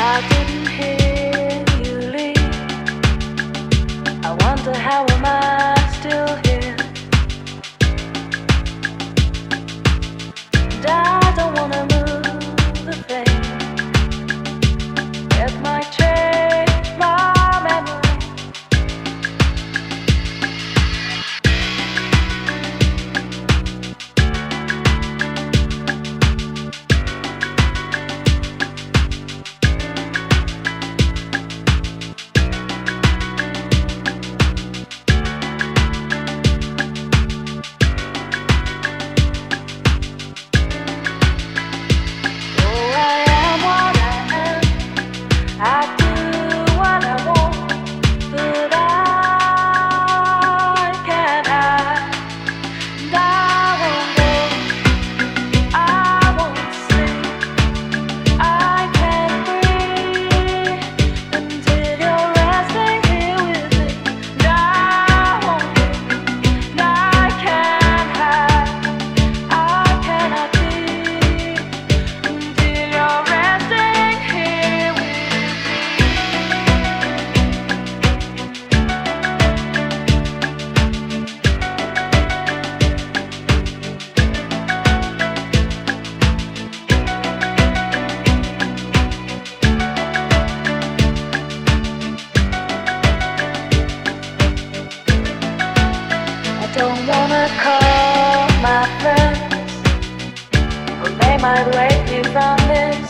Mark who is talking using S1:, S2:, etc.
S1: I couldn't don't wanna call my friends, or they might wake me from this.